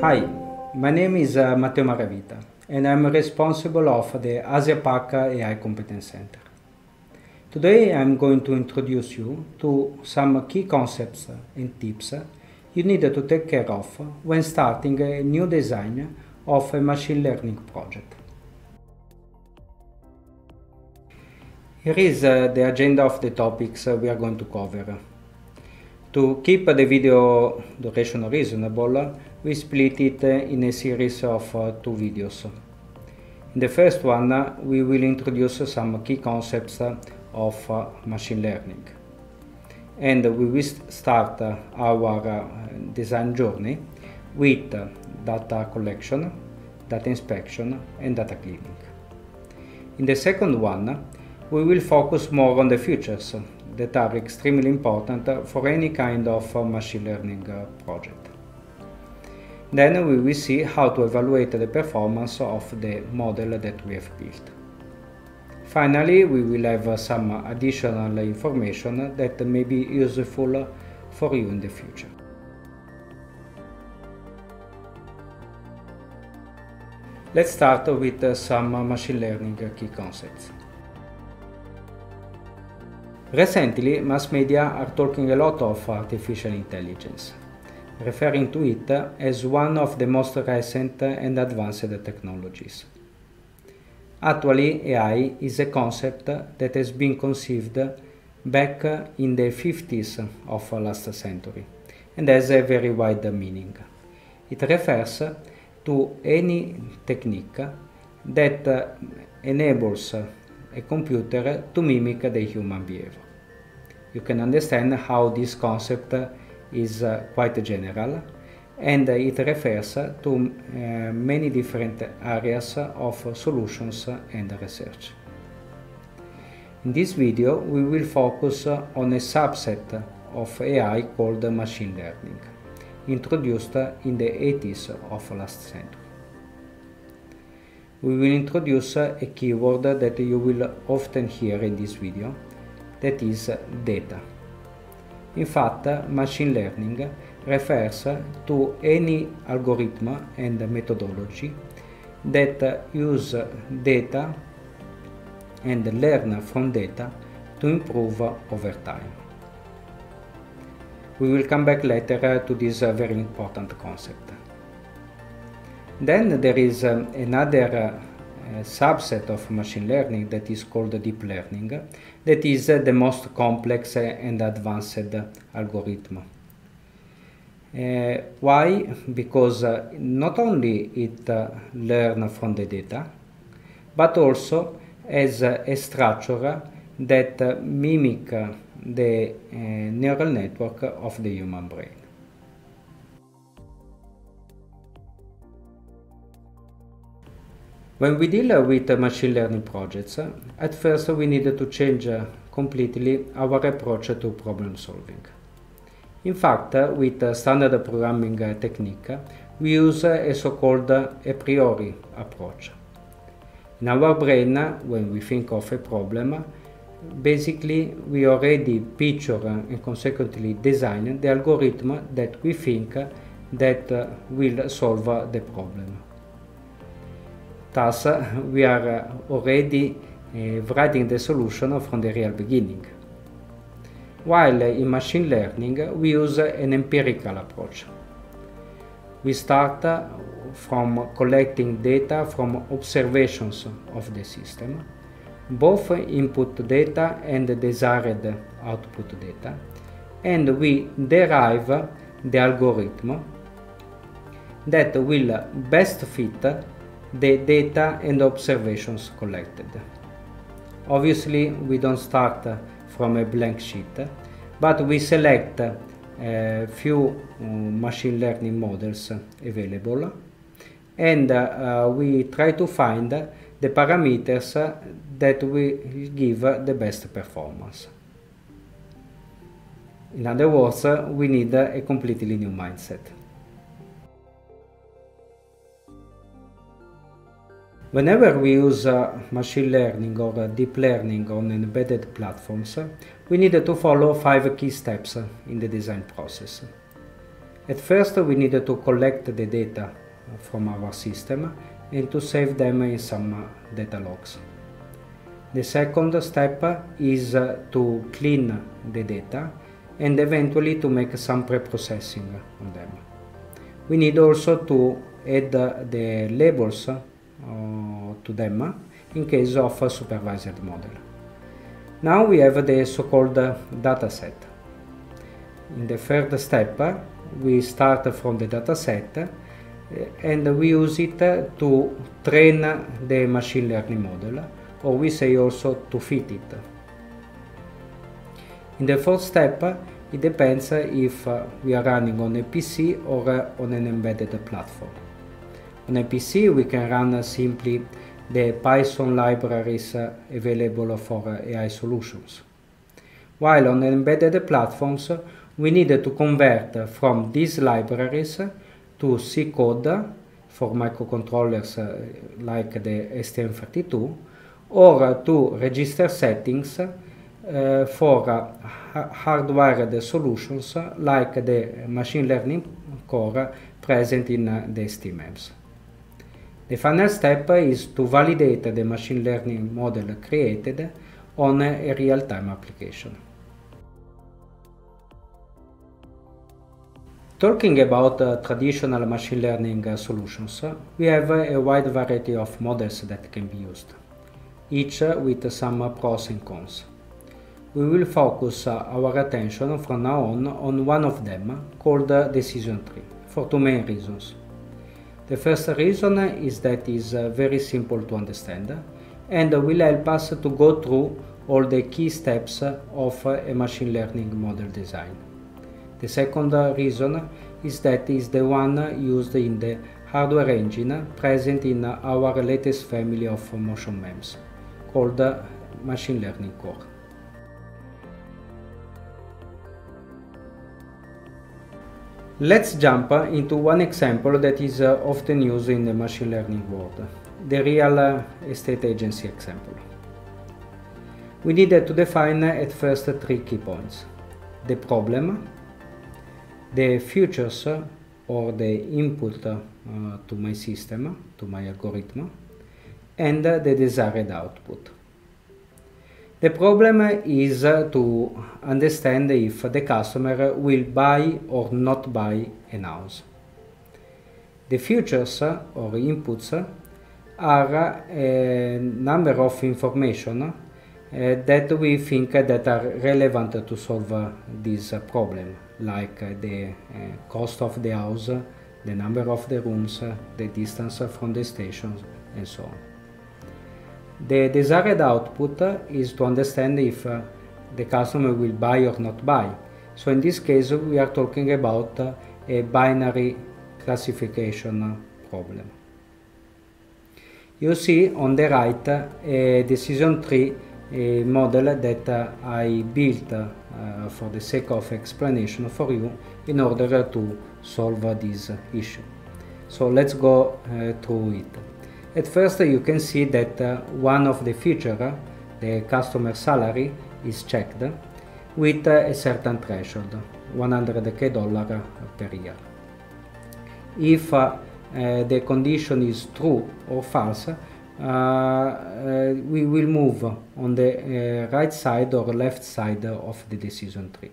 Hi, my name is uh, Matteo Maravita and I'm responsible of the Asia Pac AI Competence Center. Today I'm going to introduce you to some key concepts and tips you need to take care of when starting a new design of a machine learning project. Here is uh, the agenda of the topics we are going to cover. To keep the video duration reasonable, we split it in a series of uh, two videos. In the first one, we will introduce some key concepts of uh, machine learning. And we will start our uh, design journey with data collection, data inspection, and data cleaning. In the second one, we will focus more on the features that are extremely important for any kind of uh, machine learning uh, project. Then we will see how to evaluate the performance of the model that we have built. Finally, we will have uh, some additional information that may be useful for you in the future. Let's start with some machine learning key concepts. Recently, mass media are talking a lot of artificial intelligence, referring to it as one of the most recent and advanced technologies. Actually, AI is a concept that has been conceived back in the 50s of last century and has a very wide meaning. It refers to any technique that enables a computer to mimic the human behavior. You can understand how this concept is uh, quite general and it refers to uh, many different areas of solutions and research. In this video we will focus on a subset of AI called machine learning, introduced in the 80s of last century we will introduce a keyword that you will often hear in this video, that is data. In fact, machine learning refers to any algorithm and methodology that use data and learn from data to improve over time. We will come back later to this very important concept. Then there is um, another uh, subset of machine learning that is called deep learning, that is uh, the most complex and advanced algorithm. Uh, why? Because uh, not only it uh, learns from the data, but also has a structure that uh, mimic the neural network of the human brain. When we deal uh, with uh, machine learning projects, uh, at first we needed to change completely our approach to problem solving. In fact, with standard programming technique, we use a so-called a priori approach. In our brain, when we think of a problem, basically we already picture and consequently design the algorithm that we think that will solve the problem. Thus, we are already uh, writing the solution from the real beginning. While in machine learning, we use an empirical approach. We start from collecting data from observations of the system, both input data and desired output data, and we derive the algorithm that will best fit the data and observations collected. Obviously, we don't start uh, from a blank sheet, uh, but we select uh, a few uh, machine learning models available and uh, we try to find the parameters that will give the best performance. In other words, we need a completely new mindset. Whenever we use uh, machine learning or uh, deep learning on embedded platforms, uh, we need to follow five key steps uh, in the design process. At first, we need to collect the data from our system and to save them in some uh, data logs. The second step is to clean the data and eventually to make some pre-processing on them. We need also to add the labels uh, to them in case of a supervised model. Now we have the so-called dataset. In the third step, we start from the dataset and we use it to train the machine learning model, or we say also to fit it. In the fourth step, it depends if we are running on a PC or on an embedded platform. On a PC, we can run simply the Python libraries available for AI solutions. While on embedded platforms, we need to convert from these libraries to C code for microcontrollers like the STM32 or to register settings uh, for uh, hardwired solutions like the machine learning core present in uh, the STMEMS. The final step is to validate the machine learning model created on a real-time application. Talking about uh, traditional machine learning uh, solutions, uh, we have a wide variety of models that can be used, each with some pros and cons. We will focus our attention from now on on one of them, called Decision Tree, for two main reasons. The first reason is that it is uh, very simple to understand and will help us to go through all the key steps of a machine learning model design. The second reason is that it is the one used in the hardware engine present in our latest family of motion MEMS, called Machine Learning Core. Let's jump uh, into one example that is uh, often used in the machine learning world, the real uh, estate agency example. We need to define at first three key points. The problem, the features or the input uh, to my system, to my algorithm, and the desired output. The problem is to understand if the customer will buy or not buy a house. The features or inputs are a number of information uh, that we think that are relevant to solve this problem, like the uh, cost of the house, the number of the rooms, the distance from the stations, and so on. The desired output is to understand if uh, the customer will buy or not buy. So in this case, we are talking about uh, a binary classification problem. You see on the right a decision tree a model that uh, I built uh, for the sake of explanation for you in order to solve this issue. So let's go uh, through it. At first you can see that uh, one of the feature, the customer salary, is checked with uh, a certain threshold, 100k dollar per year. If uh, the condition is true or false, we will move on the right side or left side of the decision tree.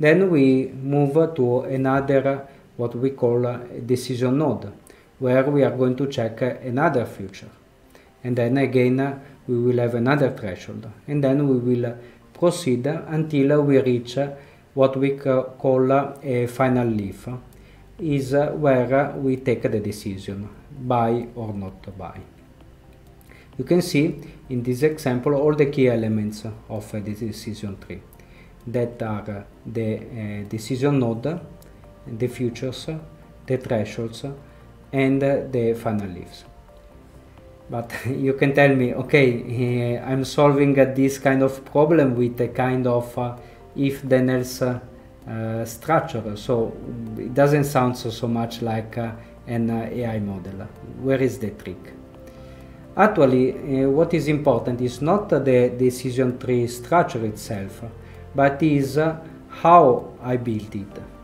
Then we move to another what we call decision node where we are going to check uh, another feature. And then again, uh, we will have another threshold. And then we will uh, proceed until we reach what we call a final leaf, is where we take the decision, buy or not buy. You can see in this example all the key elements of the decision tree that are the uh, decision node, the features, the thresholds, and the final leaves. But you can tell me, okay, uh, I'm solving uh, this kind of problem with a kind of uh, if-then else uh, structure. So it doesn't sound so, so much like uh, an uh, AI model. Where is the trick? Actually, what is important is not the decision tree structure itself, but is how I built it.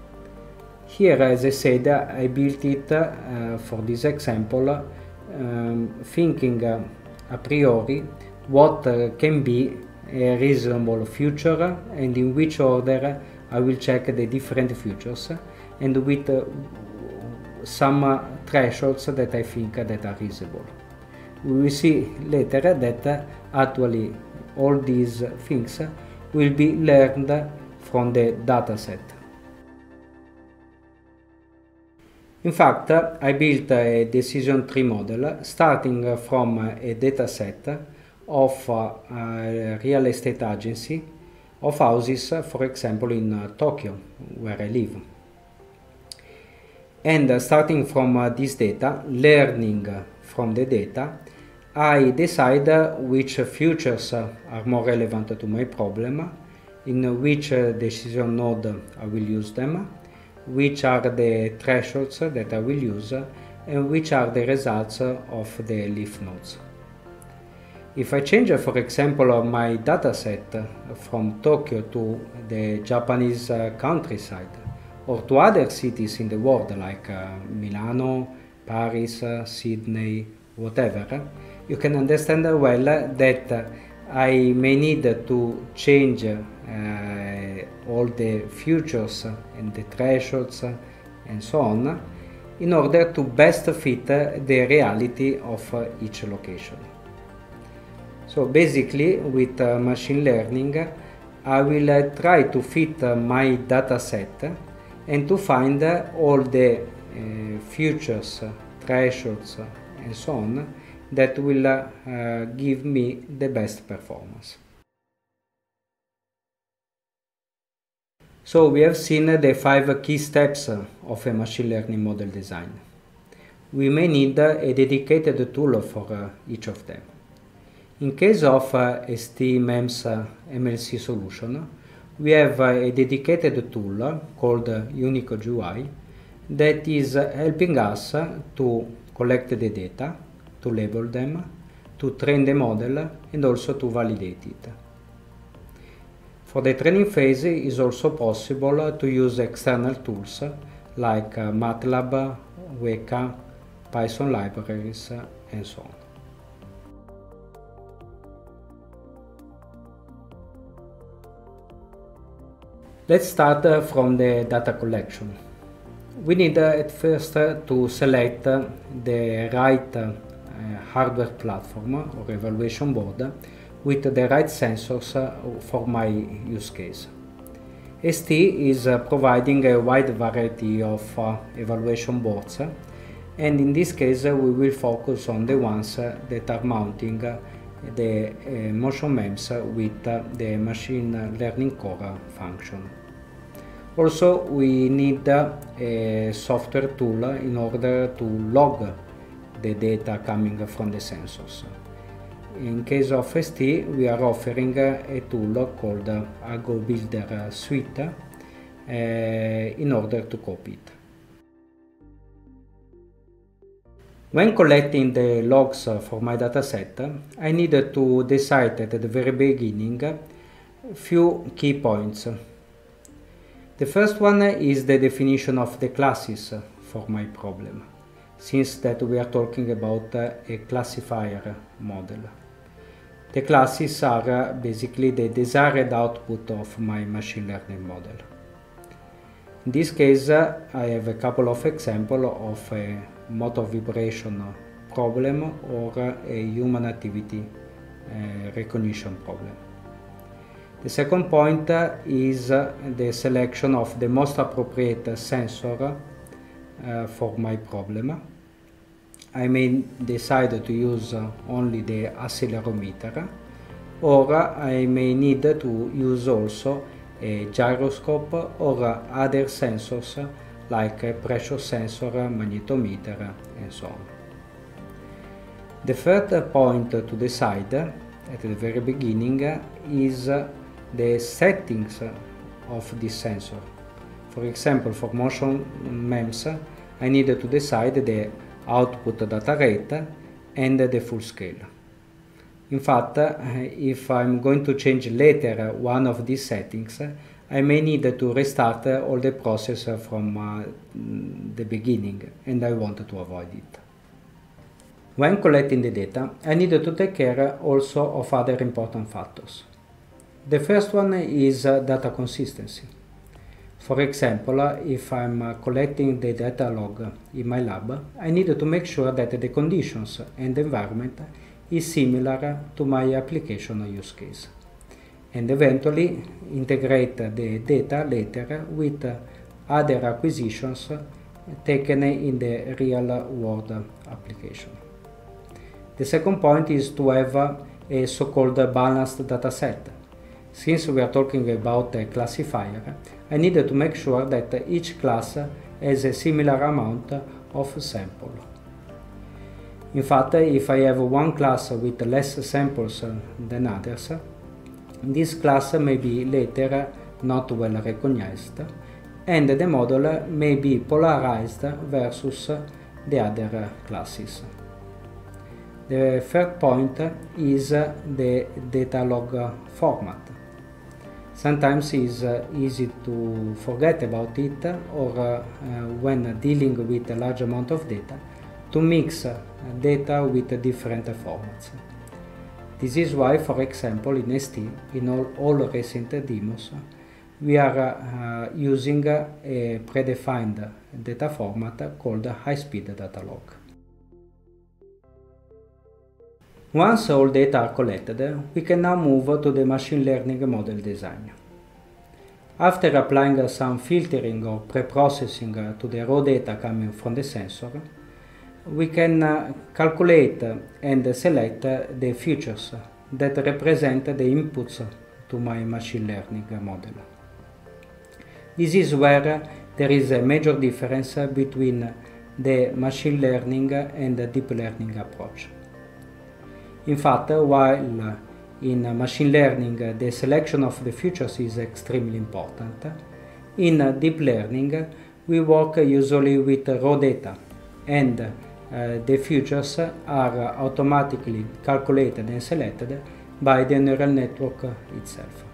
Here, as I said, I built it uh, for this example, um, thinking uh, a priori what uh, can be a reasonable feature and in which order I will check the different features and with some thresholds that I think that are reasonable. We will see later that actually all these things will be learned from the dataset. In fact, I built a decision tree model starting from a dataset of a real estate agency of houses, for example, in uh, Tokyo, where I live. And uh, starting from this data, learning from the data, I decide which features are more relevant to my problem, in which decision node I will use them, which are the thresholds that I will use and which are the results of the leaf nodes. If I change, for example, my dataset from Tokyo to the Japanese uh, countryside or to other cities in the world like uh, Milano, Paris, uh, Sydney, whatever, you can understand well that I may need to change uh, all the features and the thresholds and so on in order to best fit the reality of uh, each location. So basically with uh, machine learning I will uh, try to fit my data set and to find all the uh, features, thresholds and so on that will uh, give me the best performance. So we have seen uh, the five key steps uh, of a machine learning model design. We may need uh, a dedicated tool for each of them. In case of ST-MEMS MLC solution, we have a dedicated tool called Unico GUI that is helping us to collect the data, to label them, to train the model and also to validate it. For the training phase it is also possible to use external tools like MATLAB, Weka, Python libraries and so on. Let's start from the data collection. We need at first to select the right Eh, hardware platform or evaluation board with the right sensors eh, for my use case. ST is eh, providing a wide variety of evaluation boards and in this case we will focus on the ones that are mounting the motion MEMS with the machine learning core function. Also we need a software tool in order to log the data coming from the sensors. In case of ST we are offering a tool called Algo Builder Suite eh, in order to copy it. When collecting the logs for my dataset, I needed to decide at the very beginning few key points. The first one is the definition of the classes for my problem, since that we are talking about a classifier model. The classes are uh, basically the desired output of my machine learning model. In this case, uh, I have a couple of examples of a motor vibration problem or uh, a human activity uh, recognition problem. The second point is the selection of the most appropriate sensor uh, for my problem. I may decide to use only the accelerometer or I may need to use also a gyroscope or other sensors like a pressure sensor, magnetometer and so on. The third point to decide at the very beginning is the settings of this sensor. For example, for motion MEMS, I need to decide the output data rate and the full scale. In fact, if I'm going to change later one of these settings, I may need to restart all the process from uh, the beginning and I want to avoid it. When collecting the data, I need to take care also of other important factors. The first one is uh, data consistency. For example, if I'm uh, collecting the data log in my lab, I need to make sure that the conditions and environment is similar to my application use case and eventually integrate the data later with other acquisitions taken in the real world application. The second point is to have a so-called balanced dataset. Since we are talking about a classifier, I need to make sure that each class has a similar amount of sample. In fact, if I have one class with less samples than others, this class may be later not well recognized and the model may be polarized versus the other classes. The third point is the data log format. Sometimes it's easy to forget about it or uh, when dealing with a large amount of data to mix data with different formats. This is why, for example, in ST, in all, all recent demos, we are uh, using a predefined data format called high-speed data log. Once all data are collected, eh, we can now move to the machine learning model design. After applying uh, some filtering or pre-processing uh, to the raw data coming from the sensor, we can uh, calculate uh, and select the features that represent the inputs to my machine learning model. This is where there is a major difference between the machine learning and the deep learning approach. In fact, while in machine learning the selection of the features is extremely important, in deep learning we work usually with raw data and uh, the features are automatically calculated and selected by the neural network itself.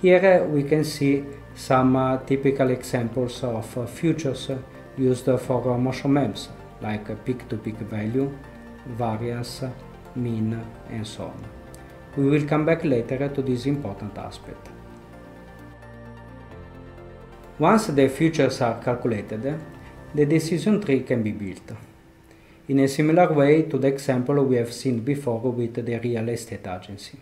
Here we can see some uh, typical examples of uh, features used for motion MEMS like peak-to-peak -peak value, variance, mean, and so on. We will come back later to this important aspect. Once the features are calculated, the decision tree can be built. In a similar way to the example we have seen before with the real estate agency.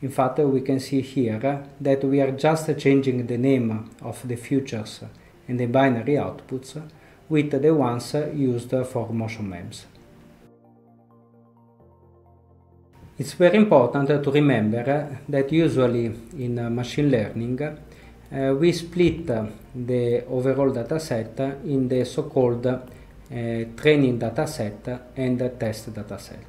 In fact, we can see here that we are just changing the name of the features and the binary outputs with the ones used for motion MEMS. It's very important to remember that usually in machine learning uh, we split the overall dataset in the so-called uh, training dataset and test dataset.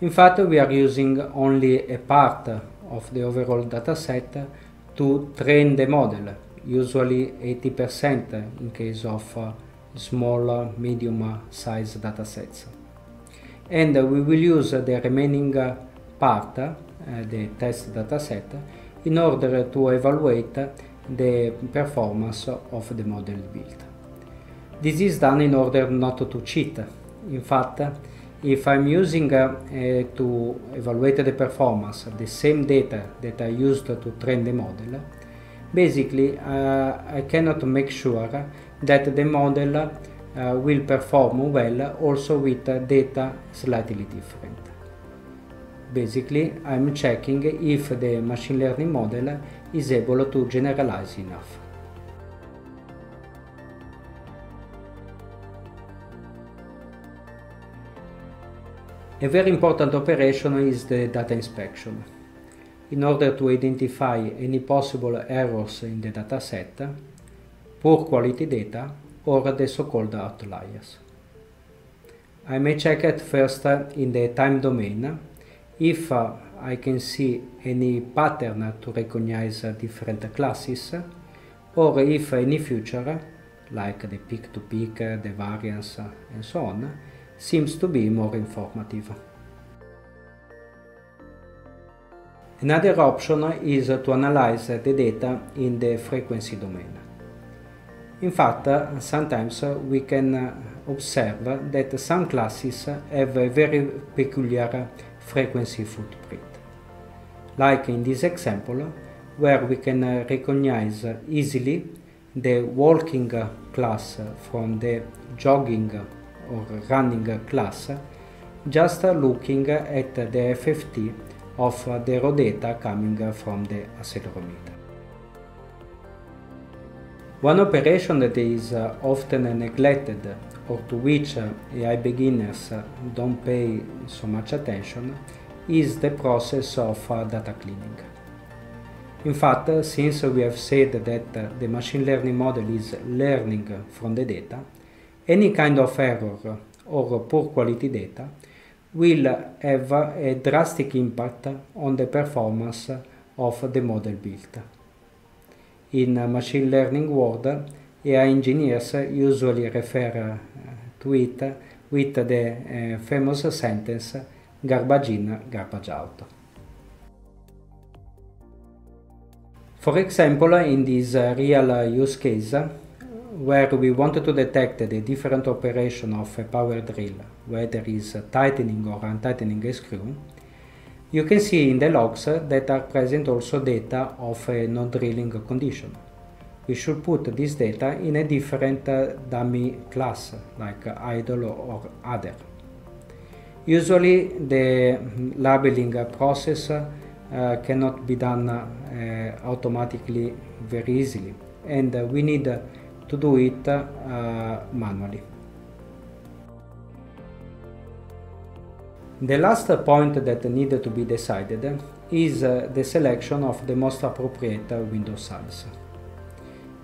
In fact, we are using only a part of the overall dataset to train the model, usually 80% in case of uh, small, medium size datasets. And we will use the remaining part, uh, the test dataset, in order to evaluate the performance of the model built. This is done in order not to cheat. In fact, if I'm using uh, to evaluate the performance the same data that I used to train the model, basically uh, I cannot make sure that the model uh, Uh, will perform well also with data slightly different. Basically, I'm checking if the machine learning model is able to generalize enough. A very important operation is the data inspection. In order to identify any possible errors in the dataset, poor quality data, or the so-called outliers. I may check at first in the time domain if uh, I can see any pattern to recognize uh, different classes or if any feature like the peak-to-peak, -peak, the variance and so on seems to be more informative. Another option is to analyze the data in the frequency domain. In fact, sometimes we can observe that some classes have a very peculiar frequency footprint. Like in this example, where we can recognize easily the walking class from the jogging or running class just looking at the FFT of the raw data coming from the accelerometer. One operation that is uh, often neglected or to which uh, AI beginners uh, don't pay so much attention is the process of data cleaning. In fact, since we have said that the machine learning model is learning from the data, any kind of error or poor quality data will have a drastic impact on the performance of the model built. In machine learning world, AI engineers usually refer eh, to it with the eh, famous sentence garbage in, garbage out. For example, in this eh, real use case, where we wanted to detect the different operation of a power drill, whether is tightening or untightening a screw, you can see in the logs that are present also data of a non-drilling condition. We should put this data in a different dummy class, like idle or other. Usually the labeling process uh, cannot be done uh, automatically very easily and uh, we need to do it manually. The last point that needed to be decided is uh, the selection of the most appropriate window size.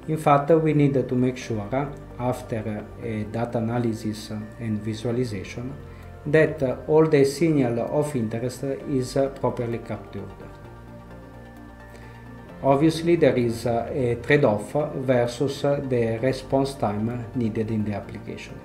In fact, we need to make sure, after uh, a data analysis and visualization, that all the signal of interest is uh, properly captured. Obviously, there is a trade-off versus the response time needed in the application.